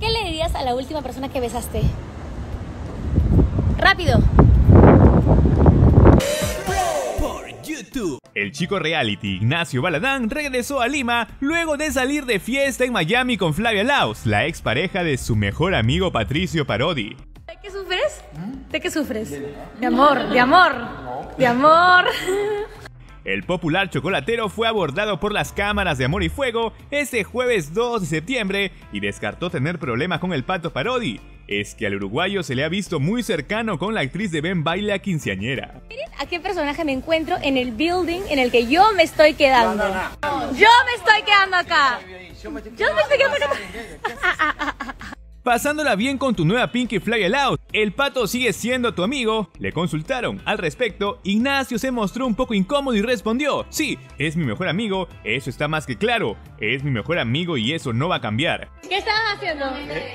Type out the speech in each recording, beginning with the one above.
¿Qué le dirías a la última persona que besaste? Rápido. El chico reality Ignacio Baladán regresó a Lima luego de salir de fiesta en Miami con Flavia Laos, la expareja de su mejor amigo Patricio Parodi. ¿De qué sufres? ¿De qué sufres? De amor, de amor, de amor. El popular chocolatero fue abordado por las cámaras de Amor y Fuego ese jueves 2 de septiembre y descartó tener problemas con el pato Parodi. Es que al uruguayo se le ha visto muy cercano con la actriz de Ben Baila quinceañera. Miren a qué personaje me encuentro en el building en el que yo me estoy quedando. Yo me estoy quedando acá. Yo me estoy quedando acá. Pasándola bien con tu nueva Pinky Fly Out, el pato sigue siendo tu amigo. Le consultaron al respecto, Ignacio se mostró un poco incómodo y respondió, sí, es mi mejor amigo, eso está más que claro, es mi mejor amigo y eso no va a cambiar. ¿Qué estabas haciendo?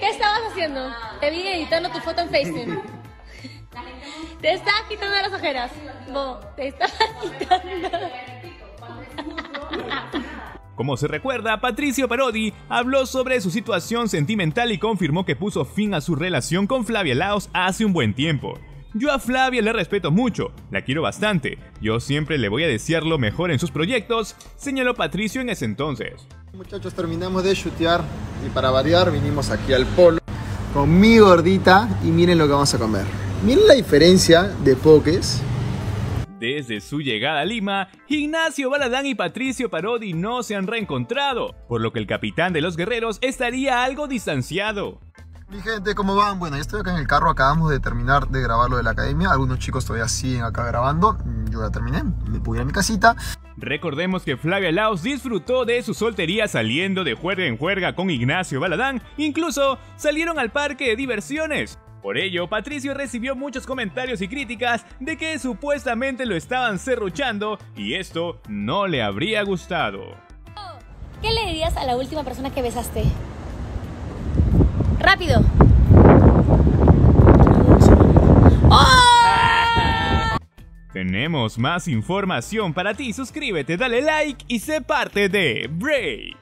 ¿Qué estabas haciendo? Te vi editando tu foto en Facebook. Te estás quitando las ojeras. No, te estás quitando. Como se recuerda, Patricio Parodi habló sobre su situación sentimental y confirmó que puso fin a su relación con Flavia Laos hace un buen tiempo. Yo a Flavia le respeto mucho, la quiero bastante, yo siempre le voy a desear lo mejor en sus proyectos, señaló Patricio en ese entonces. Muchachos, terminamos de chutear y para variar vinimos aquí al polo con mi gordita y miren lo que vamos a comer. Miren la diferencia de poques desde su llegada a Lima, Ignacio Baladán y Patricio Parodi no se han reencontrado, por lo que el capitán de los guerreros estaría algo distanciado. Mi gente, ¿cómo van? Bueno, yo estoy acá en el carro, acabamos de terminar de grabar lo de la academia, algunos chicos todavía siguen acá grabando, yo ya terminé, me pude ir a mi casita. Recordemos que Flavia Laos disfrutó de su soltería saliendo de juerga en juerga con Ignacio Baladán, incluso salieron al parque de diversiones. Por ello, Patricio recibió muchos comentarios y críticas de que supuestamente lo estaban serruchando y esto no le habría gustado. ¿Qué le dirías a la última persona que besaste? Rápido. Tenemos más información para ti, suscríbete, dale like y sé parte de Break.